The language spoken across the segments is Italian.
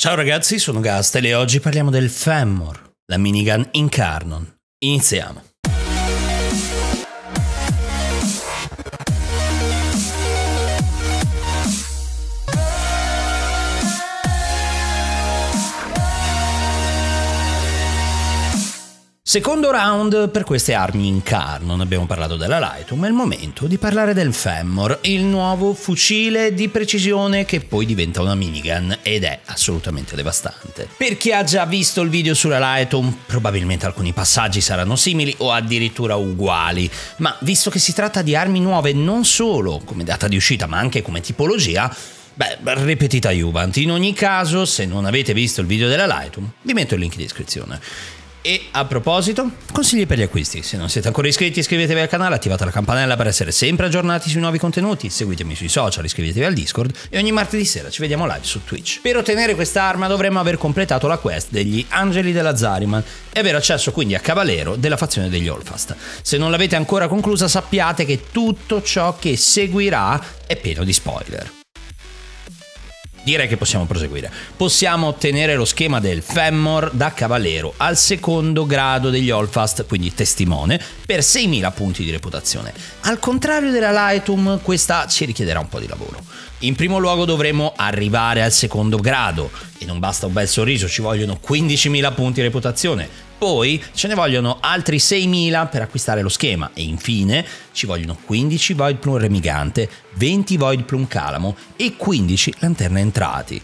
Ciao ragazzi, sono Gastel e oggi parliamo del Femmor, la minigun in Carnon. Iniziamo. Secondo round per queste armi in car, non abbiamo parlato della Lightroom, è il momento di parlare del Femmor, il nuovo fucile di precisione che poi diventa una minigun ed è assolutamente devastante. Per chi ha già visto il video sulla Lightroom, probabilmente alcuni passaggi saranno simili o addirittura uguali, ma visto che si tratta di armi nuove non solo come data di uscita ma anche come tipologia, Beh, ripetita Juvent. In ogni caso, se non avete visto il video della Lightroom, vi metto il link in descrizione. E a proposito, consigli per gli acquisti. Se non siete ancora iscritti, iscrivetevi al canale, attivate la campanella per essere sempre aggiornati sui nuovi contenuti, seguitemi sui social, iscrivetevi al Discord e ogni martedì sera ci vediamo live su Twitch. Per ottenere quest'arma dovremmo aver completato la quest degli Angeli della Zariman e aver accesso quindi a Cavaliero della fazione degli Olfast. Se non l'avete ancora conclusa sappiate che tutto ciò che seguirà è pieno di spoiler direi che possiamo proseguire. Possiamo ottenere lo schema del Femmor da cavaliero al secondo grado degli Olfast, quindi testimone, per 6.000 punti di reputazione. Al contrario della Lightum, questa ci richiederà un po' di lavoro. In primo luogo dovremo arrivare al secondo grado e non basta un bel sorriso, ci vogliono 15.000 punti di reputazione. Poi ce ne vogliono altri 6.000 per acquistare lo schema e infine ci vogliono 15 Void Plum Remigante, 20 Void Plum Calamo e 15 Lanterna Entrati.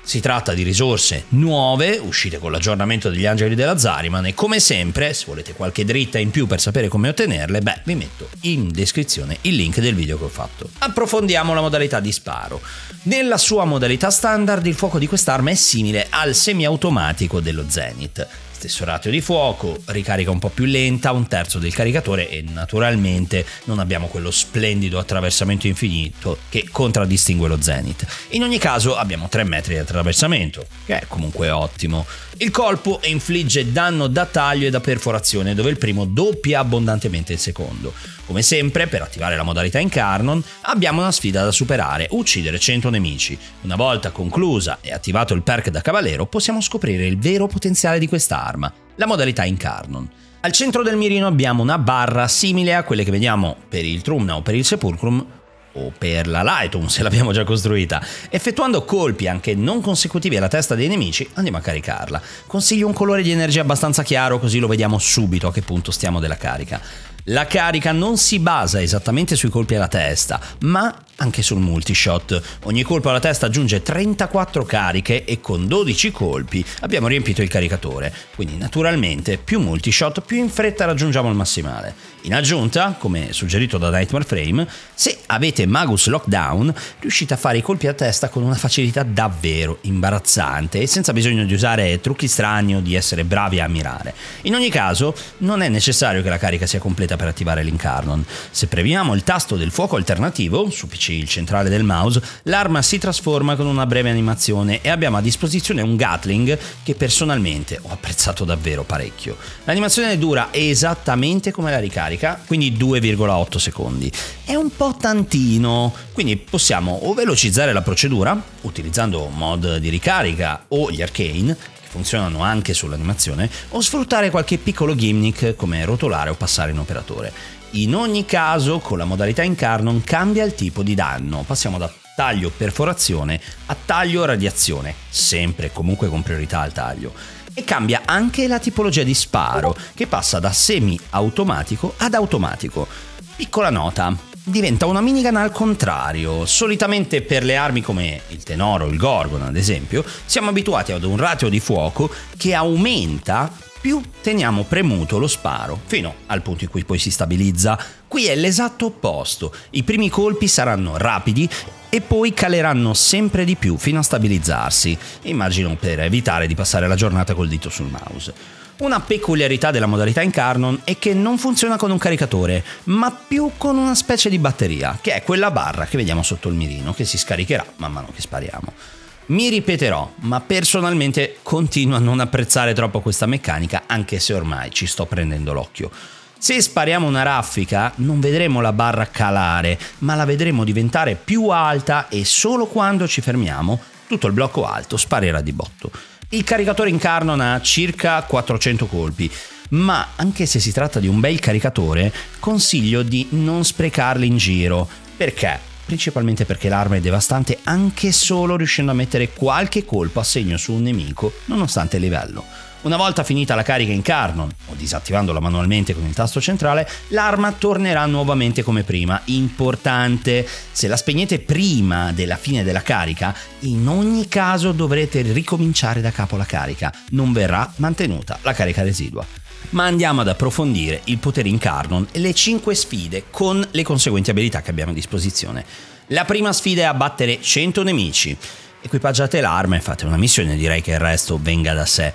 Si tratta di risorse nuove, uscite con l'aggiornamento degli angeli della Zariman e come sempre, se volete qualche dritta in più per sapere come ottenerle, beh, vi metto in descrizione il link del video che ho fatto. Approfondiamo la modalità di sparo. Nella sua modalità standard il fuoco di quest'arma è simile al semiautomatico dello Zenith stesso ratio di fuoco, ricarica un po' più lenta, un terzo del caricatore e naturalmente non abbiamo quello splendido attraversamento infinito che contraddistingue lo Zenith. In ogni caso abbiamo 3 metri di attraversamento, che è comunque ottimo. Il colpo infligge danno da taglio e da perforazione, dove il primo doppia abbondantemente il secondo. Come sempre, per attivare la modalità in Carnon, abbiamo una sfida da superare, uccidere 100 nemici. Una volta conclusa e attivato il perk da cavaliero, possiamo scoprire il vero potenziale di quest'arma, la modalità in Carnon. Al centro del mirino abbiamo una barra simile a quelle che vediamo per il Trumna o per il Sepulcrum, o per la Lightroom se l'abbiamo già costruita. Effettuando colpi anche non consecutivi alla testa dei nemici, andiamo a caricarla. Consiglio un colore di energia abbastanza chiaro così lo vediamo subito a che punto stiamo della carica. La carica non si basa esattamente sui colpi alla testa, ma anche sul multishot. Ogni colpo alla testa aggiunge 34 cariche e con 12 colpi abbiamo riempito il caricatore, quindi naturalmente più multishot più in fretta raggiungiamo il massimale. In aggiunta, come suggerito da Nightmare Frame, se avete Magus Lockdown riuscite a fare i colpi a testa con una facilità davvero imbarazzante e senza bisogno di usare trucchi strani o di essere bravi a mirare. In ogni caso non è necessario che la carica sia completa per attivare l'incarnon. Se premiamo il tasto del fuoco alternativo su PC il centrale del mouse, l'arma si trasforma con una breve animazione e abbiamo a disposizione un Gatling che personalmente ho apprezzato davvero parecchio. L'animazione dura esattamente come la ricarica, quindi 2,8 secondi. È un po' tantino, quindi possiamo o velocizzare la procedura utilizzando mod di ricarica o gli arcane funzionano anche sull'animazione, o sfruttare qualche piccolo gimmick come rotolare o passare in operatore. In ogni caso, con la modalità Incarnon cambia il tipo di danno, passiamo da taglio perforazione a taglio radiazione, sempre comunque con priorità al taglio. E cambia anche la tipologia di sparo, che passa da semi-automatico ad automatico. Piccola nota, diventa una minigun al contrario. Solitamente per le armi come il Tenoro o il Gorgon, ad esempio, siamo abituati ad un ratio di fuoco che aumenta più teniamo premuto lo sparo, fino al punto in cui poi si stabilizza. Qui è l'esatto opposto, i primi colpi saranno rapidi e poi caleranno sempre di più fino a stabilizzarsi, immagino per evitare di passare la giornata col dito sul mouse. Una peculiarità della modalità in Carnon è che non funziona con un caricatore, ma più con una specie di batteria, che è quella barra che vediamo sotto il mirino, che si scaricherà man mano che spariamo. Mi ripeterò, ma personalmente continuo a non apprezzare troppo questa meccanica, anche se ormai ci sto prendendo l'occhio. Se spariamo una raffica non vedremo la barra calare, ma la vedremo diventare più alta e solo quando ci fermiamo tutto il blocco alto sparirà di botto. Il caricatore in Carnon ha circa 400 colpi, ma anche se si tratta di un bel caricatore, consiglio di non sprecarli in giro. Perché? Principalmente perché l'arma è devastante anche solo riuscendo a mettere qualche colpo a segno su un nemico, nonostante il livello. Una volta finita la carica in Carnon, o disattivandola manualmente con il tasto centrale, l'arma tornerà nuovamente come prima. Importante, se la spegnete prima della fine della carica, in ogni caso dovrete ricominciare da capo la carica, non verrà mantenuta la carica residua ma andiamo ad approfondire il potere in Carnon e le 5 sfide con le conseguenti abilità che abbiamo a disposizione. La prima sfida è abbattere 100 nemici. Equipaggiate l'arma e fate una missione, direi che il resto venga da sé.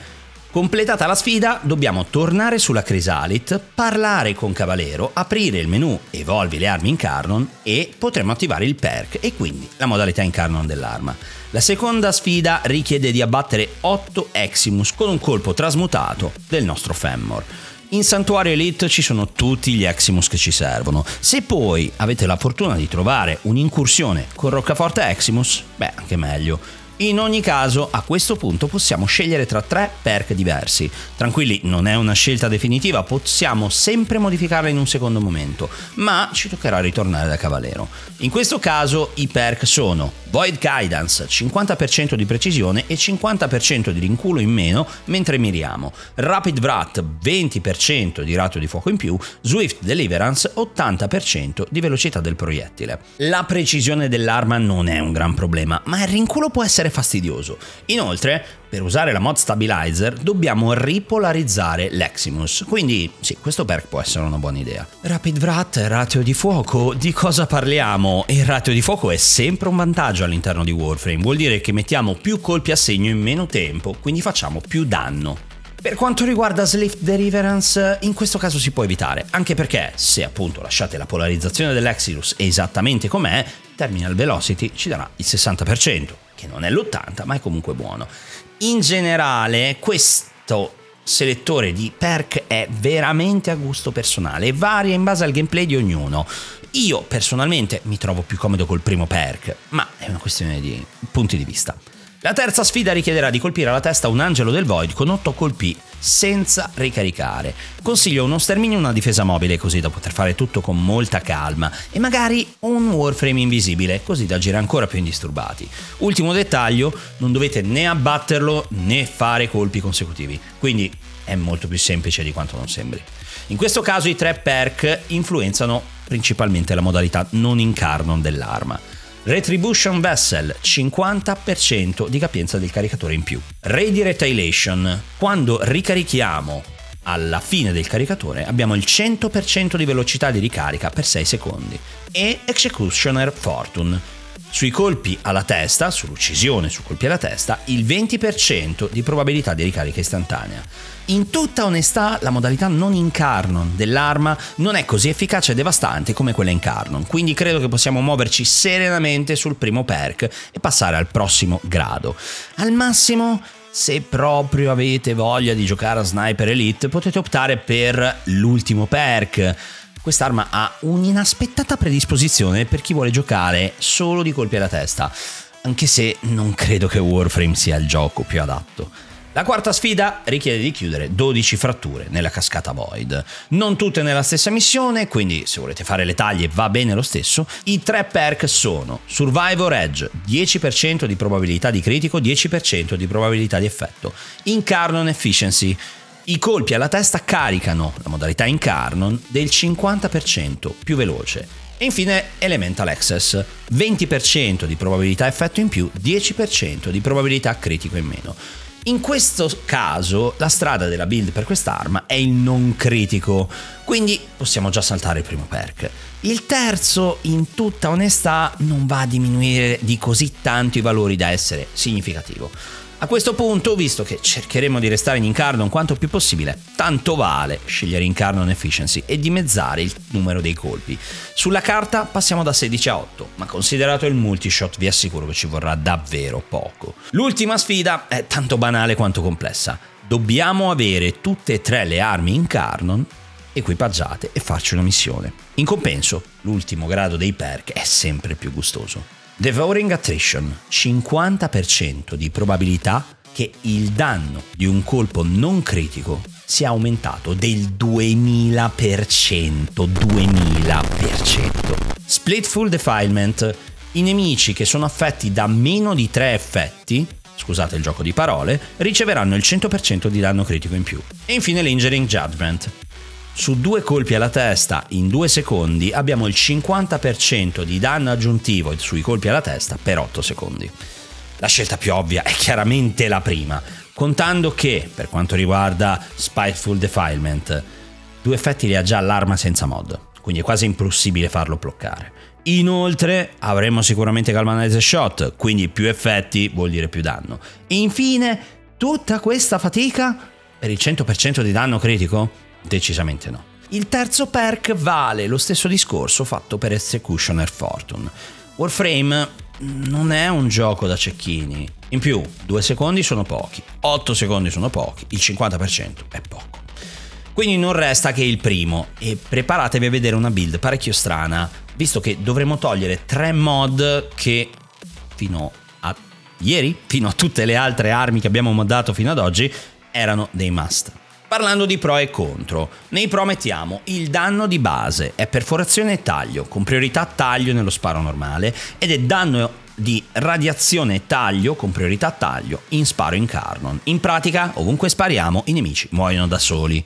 Completata la sfida, dobbiamo tornare sulla Chrysalit, parlare con Cavalero, aprire il menu Evolvi le armi in Carnon e potremo attivare il perk e quindi la modalità in Carnon dell'arma. La seconda sfida richiede di abbattere 8 Eximus con un colpo trasmutato del nostro Femmor. In Santuario Elite ci sono tutti gli Eximus che ci servono. Se poi avete la fortuna di trovare un'incursione con Roccaforte Eximus, beh, anche meglio. In ogni caso, a questo punto possiamo scegliere tra tre perk diversi. Tranquilli, non è una scelta definitiva, possiamo sempre modificarla in un secondo momento, ma ci toccherà ritornare da Cavaliero. In questo caso i perk sono Void Guidance, 50% di precisione e 50% di rinculo in meno mentre miriamo, Rapid Vrat, 20% di rato di fuoco in più, Swift Deliverance, 80% di velocità del proiettile. La precisione dell'arma non è un gran problema, ma il rinculo può essere fastidioso. Inoltre, per usare la mod stabilizer dobbiamo ripolarizzare l'Eximus, quindi sì, questo perk può essere una buona idea. Rapid Vrat, ratio di fuoco, di cosa parliamo? Il ratio di fuoco è sempre un vantaggio all'interno di Warframe, vuol dire che mettiamo più colpi a segno in meno tempo, quindi facciamo più danno. Per quanto riguarda Swift Deliverance, in questo caso si può evitare, anche perché se appunto lasciate la polarizzazione dell'Exilus esattamente com'è, Terminal Velocity ci darà il 60%, che non è l'80 ma è comunque buono. In generale questo selettore di perk è veramente a gusto personale e varia in base al gameplay di ognuno. Io personalmente mi trovo più comodo col primo perk, ma è una questione di punti di vista. La terza sfida richiederà di colpire alla testa un angelo del Void con 8 colpi senza ricaricare. Consiglio uno sterminio e una difesa mobile così da poter fare tutto con molta calma e magari un warframe invisibile così da agire ancora più indisturbati. Ultimo dettaglio, non dovete né abbatterlo né fare colpi consecutivi, quindi è molto più semplice di quanto non sembri. In questo caso i tre perk influenzano principalmente la modalità non in carnon dell'arma. Retribution Vessel, 50% di capienza del caricatore in più. Redirectilation, quando ricarichiamo alla fine del caricatore abbiamo il 100% di velocità di ricarica per 6 secondi. E Executioner Fortune, sui colpi alla testa, sull'uccisione su colpi alla testa, il 20% di probabilità di ricarica istantanea. In tutta onestà, la modalità non in Carnon dell'arma non è così efficace e devastante come quella in Carnon, quindi credo che possiamo muoverci serenamente sul primo perk e passare al prossimo grado. Al massimo, se proprio avete voglia di giocare a Sniper Elite, potete optare per l'ultimo perk. Quest'arma ha un'inaspettata predisposizione per chi vuole giocare solo di colpi alla testa, anche se non credo che Warframe sia il gioco più adatto. La quarta sfida richiede di chiudere 12 fratture nella cascata Void. Non tutte nella stessa missione, quindi se volete fare le taglie va bene lo stesso. I tre perk sono Survivor Edge, 10% di probabilità di critico, 10% di probabilità di effetto. Incarnon Efficiency, i colpi alla testa caricano la modalità Incarnon del 50% più veloce. E infine Elemental Access, 20% di probabilità effetto in più, 10% di probabilità critico in meno. In questo caso la strada della build per quest'arma è il non critico, quindi possiamo già saltare il primo perk. Il terzo, in tutta onestà, non va a diminuire di così tanto i valori da essere significativo. A questo punto, visto che cercheremo di restare in Incarnon quanto più possibile, tanto vale scegliere Incarnon Efficiency e dimezzare il numero dei colpi. Sulla carta passiamo da 16 a 8, ma considerato il multishot vi assicuro che ci vorrà davvero poco. L'ultima sfida è tanto banale quanto complessa. Dobbiamo avere tutte e tre le armi Incarnon equipaggiate e farci una missione. In compenso, l'ultimo grado dei perk è sempre più gustoso. Devouring Attrition, 50% di probabilità che il danno di un colpo non critico sia aumentato del 2000%, 2000%. Splitful Defilement, i nemici che sono affetti da meno di 3 effetti, scusate il gioco di parole, riceveranno il 100% di danno critico in più. E infine l'Injuring Judgment. Su due colpi alla testa in due secondi abbiamo il 50% di danno aggiuntivo sui colpi alla testa per 8 secondi. La scelta più ovvia è chiaramente la prima, contando che, per quanto riguarda Spiteful Defilement, due effetti li ha già l'arma senza mod, quindi è quasi impossibile farlo bloccare. Inoltre avremo sicuramente Galvanize Shot, quindi più effetti vuol dire più danno. Infine, tutta questa fatica per il 100% di danno critico? Decisamente no. Il terzo perk vale lo stesso discorso fatto per Executioner Fortune. Warframe non è un gioco da cecchini. In più, 2 secondi sono pochi, 8 secondi sono pochi, il 50% è poco. Quindi non resta che il primo e preparatevi a vedere una build parecchio strana, visto che dovremo togliere tre mod che fino a ieri, fino a tutte le altre armi che abbiamo moddato fino ad oggi, erano dei must. Parlando di pro e contro, nei pro mettiamo il danno di base, è perforazione e taglio, con priorità taglio nello sparo normale, ed è danno di radiazione e taglio con priorità taglio in sparo in Carnon. In pratica, ovunque spariamo, i nemici muoiono da soli.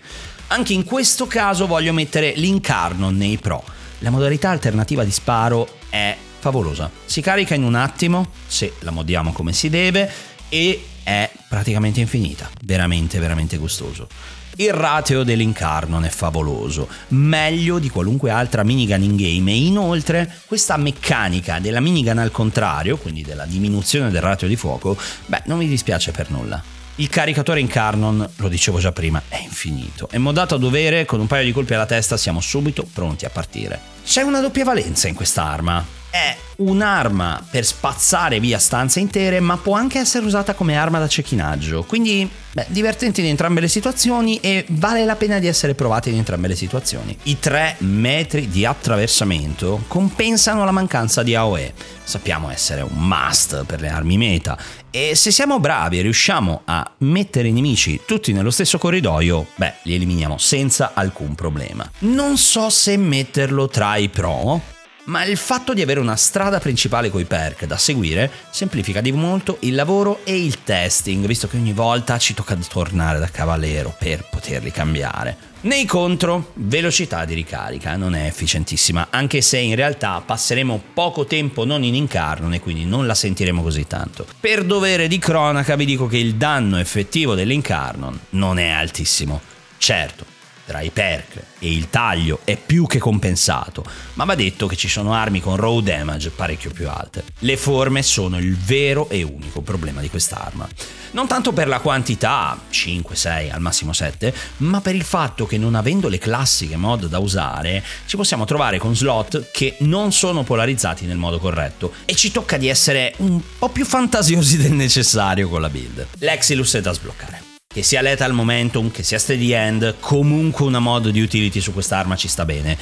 Anche in questo caso voglio mettere l'Incarnon nei pro. La modalità alternativa di sparo è favolosa. Si carica in un attimo, se la modiamo come si deve, e è praticamente infinita. Veramente, veramente gustoso. Il ratio dell'Incarnon è favoloso, meglio di qualunque altra minigun in game e inoltre questa meccanica della minigun al contrario, quindi della diminuzione del ratio di fuoco, beh, non mi dispiace per nulla. Il caricatore in Carnon, lo dicevo già prima, è infinito. È modato a dovere, con un paio di colpi alla testa siamo subito pronti a partire. C'è una doppia valenza in quest'arma. È un'arma per spazzare via stanze intere, ma può anche essere usata come arma da cecchinaggio. Quindi, beh, divertente in entrambe le situazioni e vale la pena di essere provate in entrambe le situazioni. I 3 metri di attraversamento compensano la mancanza di AOE. Sappiamo essere un must per le armi meta e se siamo bravi e riusciamo a mettere i nemici tutti nello stesso corridoio, beh, li eliminiamo senza alcun problema. Non so se metterlo tra i pro, ma il fatto di avere una strada principale coi perk da seguire semplifica di molto il lavoro e il testing, visto che ogni volta ci tocca tornare da cavallero per poterli cambiare. Nei contro, velocità di ricarica non è efficientissima, anche se in realtà passeremo poco tempo non in incarnone, quindi non la sentiremo così tanto. Per dovere di cronaca vi dico che il danno effettivo dell'incarnon non è altissimo. Certo, tra i perk e il taglio è più che compensato, ma va detto che ci sono armi con raw damage parecchio più alte. Le forme sono il vero e unico problema di quest'arma. Non tanto per la quantità, 5, 6, al massimo 7, ma per il fatto che non avendo le classiche mod da usare, ci possiamo trovare con slot che non sono polarizzati nel modo corretto e ci tocca di essere un po' più fantasiosi del necessario con la build. L'Exilus è da sbloccare che sia lethal momentum, che sia steady end, comunque una mod di utility su quest'arma ci sta bene,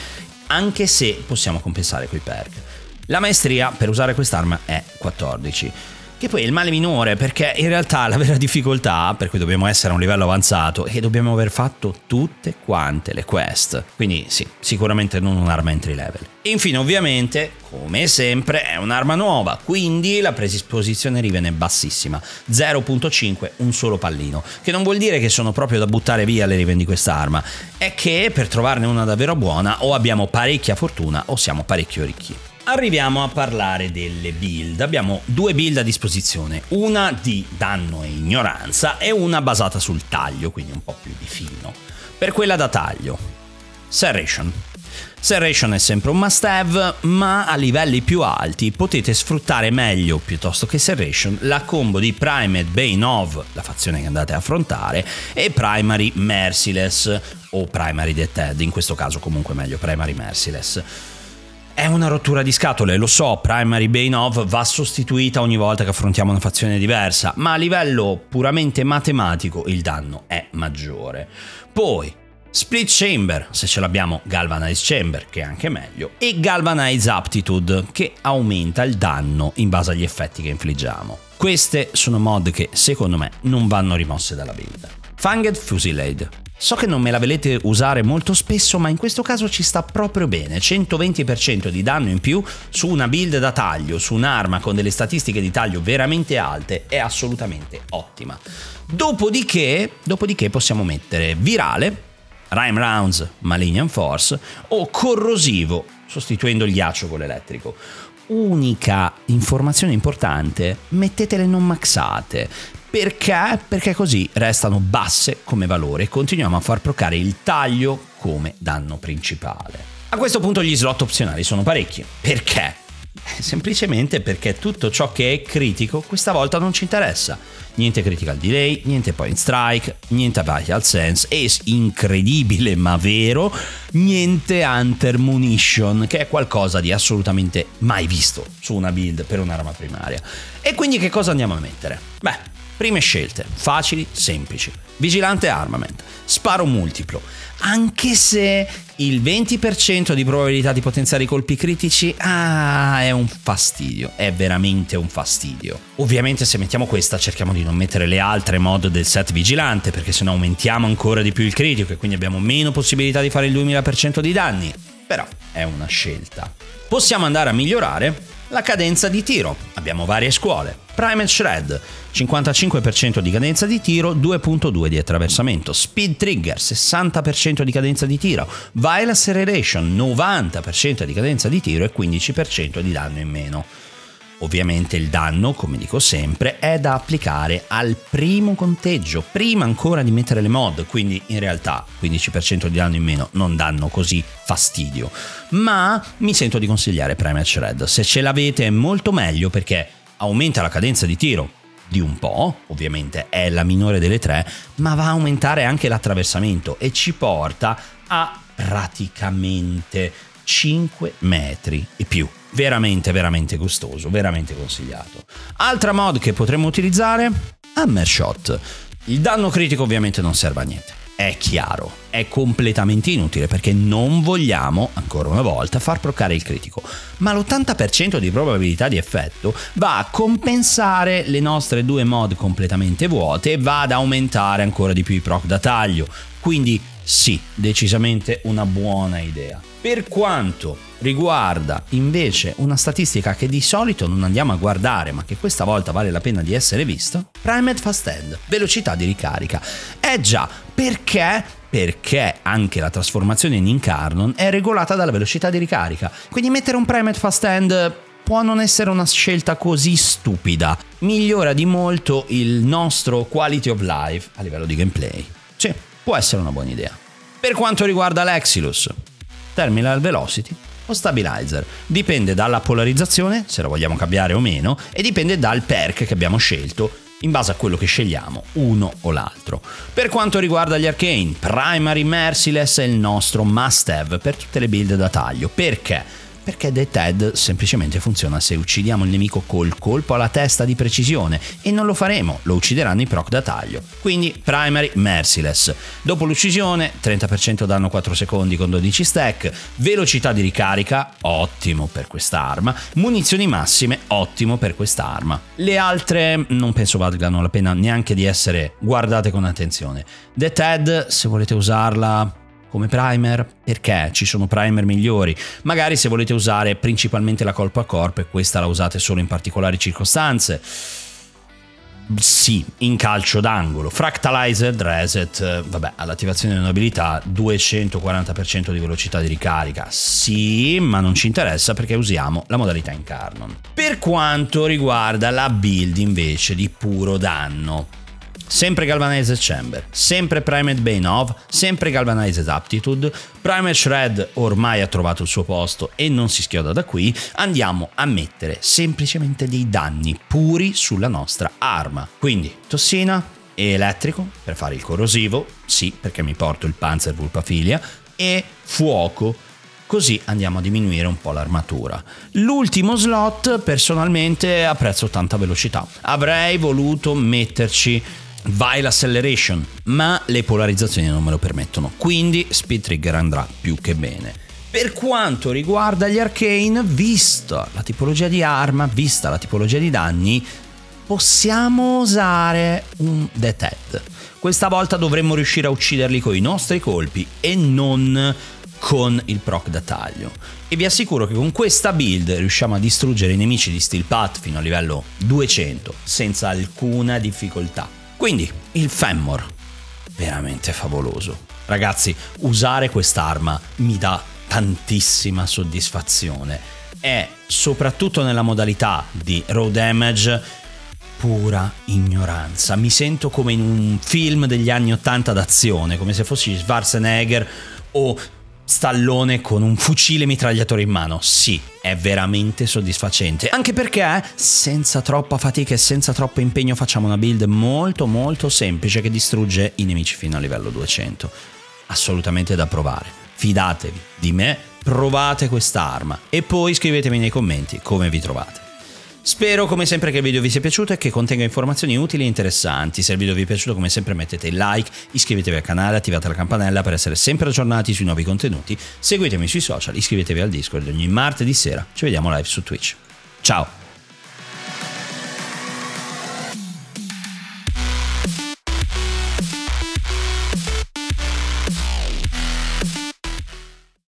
anche se possiamo compensare quei perk. La maestria per usare quest'arma è 14. Che poi è il male minore perché in realtà la vera difficoltà per cui dobbiamo essere a un livello avanzato è che dobbiamo aver fatto tutte quante le quest. Quindi sì, sicuramente non un'arma entry level. Infine ovviamente, come sempre, è un'arma nuova, quindi la predisposizione Riven è bassissima. 0.5, un solo pallino. Che non vuol dire che sono proprio da buttare via le Riven di quest'arma, è che per trovarne una davvero buona o abbiamo parecchia fortuna o siamo parecchio ricchi. Arriviamo a parlare delle build. Abbiamo due build a disposizione, una di danno e ignoranza e una basata sul taglio, quindi un po' più di fino. Per quella da taglio, Serration. Serration è sempre un must have, ma a livelli più alti potete sfruttare meglio, piuttosto che Serration, la combo di Primed Bane of, la fazione che andate a affrontare, e Primary Merciless, o Primary Dead in questo caso comunque meglio Primary Merciless. È una rottura di scatole, lo so, Primary Bane of va sostituita ogni volta che affrontiamo una fazione diversa, ma a livello puramente matematico il danno è maggiore. Poi, Split Chamber, se ce l'abbiamo Galvanize Chamber, che è anche meglio, e Galvanize Aptitude, che aumenta il danno in base agli effetti che infliggiamo. Queste sono mod che, secondo me, non vanno rimosse dalla build. Fanged Fusillade. So che non me la volete usare molto spesso, ma in questo caso ci sta proprio bene. 120% di danno in più su una build da taglio, su un'arma con delle statistiche di taglio veramente alte, è assolutamente ottima. Dopodiché, dopodiché possiamo mettere virale, Rime Rounds, Malignan Force o corrosivo, sostituendo il ghiaccio con l'elettrico. Unica informazione importante, mettetele non maxate. Perché? Perché così restano basse come valore e continuiamo a far procare il taglio come danno principale. A questo punto gli slot opzionali sono parecchi. Perché? Semplicemente perché tutto ciò che è critico questa volta non ci interessa niente critical delay, niente point strike, niente vital sense e incredibile ma vero, niente hunter munition, che è qualcosa di assolutamente mai visto su una build per un'arma primaria. E quindi che cosa andiamo a mettere? Beh, prime scelte, facili, semplici. Vigilante armament, sparo multiplo, anche se il 20% di probabilità di potenziare i colpi critici, ah, è un fastidio, è veramente un fastidio. Ovviamente se mettiamo questa cerchiamo di non mettere le altre mod del set vigilante, perché se no aumentiamo ancora di più il critico e quindi abbiamo meno possibilità di fare il 2000% di danni. Però è una scelta. Possiamo andare a migliorare la cadenza di tiro. Abbiamo varie scuole. Primal Shred, 55% di cadenza di tiro, 2.2 di attraversamento. Speed Trigger, 60% di cadenza di tiro. Vile Acceleration, 90% di cadenza di tiro e 15% di danno in meno. Ovviamente il danno, come dico sempre, è da applicare al primo conteggio, prima ancora di mettere le mod, quindi in realtà 15% di danno in meno non danno così fastidio. Ma mi sento di consigliare Prime Red, se ce l'avete è molto meglio perché aumenta la cadenza di tiro di un po', ovviamente è la minore delle tre, ma va a aumentare anche l'attraversamento e ci porta a praticamente 5 metri e più. Veramente, veramente gustoso, veramente consigliato. Altra mod che potremmo utilizzare, Hammer Shot. Il danno critico ovviamente non serve a niente. È chiaro, è completamente inutile perché non vogliamo, ancora una volta, far procare il critico, ma l'80% di probabilità di effetto va a compensare le nostre due mod completamente vuote e va ad aumentare ancora di più i proc da taglio. Quindi sì, decisamente una buona idea. Per quanto riguarda invece una statistica che di solito non andiamo a guardare, ma che questa volta vale la pena di essere visto, Primed Fast End, velocità di ricarica. Eh già, perché? Perché anche la trasformazione in Incarnon è regolata dalla velocità di ricarica. Quindi mettere un Primed Fast End può non essere una scelta così stupida. Migliora di molto il nostro quality of life a livello di gameplay. Sì, può essere una buona idea. Per quanto riguarda l'Exilus, terminal velocity o stabilizer. Dipende dalla polarizzazione, se la vogliamo cambiare o meno, e dipende dal perk che abbiamo scelto in base a quello che scegliamo, uno o l'altro. Per quanto riguarda gli arcane, Primary Merciless è il nostro must have per tutte le build da taglio. Perché? Perché The Ted semplicemente funziona se uccidiamo il nemico col colpo alla testa di precisione e non lo faremo, lo uccideranno i proc da taglio. Quindi Primary Merciless. Dopo l'uccisione 30% danno 4 secondi con 12 stack, velocità di ricarica, ottimo per quest'arma, munizioni massime, ottimo per quest'arma. Le altre non penso valgano la pena neanche di essere guardate con attenzione. The Ted, se volete usarla come primer perché ci sono primer migliori. Magari se volete usare principalmente la colpo a corpo e questa la usate solo in particolari circostanze. Sì, in calcio d'angolo. Fractalized Reset, vabbè, all'attivazione di un'abilità 240% di velocità di ricarica. Sì, ma non ci interessa perché usiamo la modalità Incarnon. Per quanto riguarda la build invece di puro danno, sempre Galvanized Chamber, sempre Primed Bainov, sempre Galvanized Aptitude, Primed Shred ormai ha trovato il suo posto e non si schioda da qui, andiamo a mettere semplicemente dei danni puri sulla nostra arma. Quindi tossina e elettrico per fare il corrosivo, sì perché mi porto il Panzer Vulpafilia, e fuoco così andiamo a diminuire un po' l'armatura. L'ultimo slot personalmente apprezzo tanta velocità. Avrei voluto metterci vai l'acceleration, ma le polarizzazioni non me lo permettono, quindi speed trigger andrà più che bene. Per quanto riguarda gli arcane, vista la tipologia di arma, vista la tipologia di danni, possiamo usare un Death Questa volta dovremmo riuscire a ucciderli con i nostri colpi e non con il proc da taglio. E vi assicuro che con questa build riusciamo a distruggere i nemici di Steel Path fino a livello 200 senza alcuna difficoltà. Quindi il Femmor, veramente favoloso. Ragazzi, usare quest'arma mi dà tantissima soddisfazione e soprattutto nella modalità di raw damage pura ignoranza. Mi sento come in un film degli anni 80 d'azione, come se fossi Schwarzenegger o Stallone con un fucile mitragliatore in mano. Sì, è veramente soddisfacente. Anche perché senza troppa fatica e senza troppo impegno facciamo una build molto molto semplice che distrugge i nemici fino a livello 200. Assolutamente da provare. Fidatevi di me, provate quest'arma e poi scrivetemi nei commenti come vi trovate. Spero come sempre che il video vi sia piaciuto e che contenga informazioni utili e interessanti. Se il video vi è piaciuto come sempre mettete like, iscrivetevi al canale, attivate la campanella per essere sempre aggiornati sui nuovi contenuti, seguitemi sui social, iscrivetevi al Discord ogni martedì sera, ci vediamo live su Twitch. Ciao!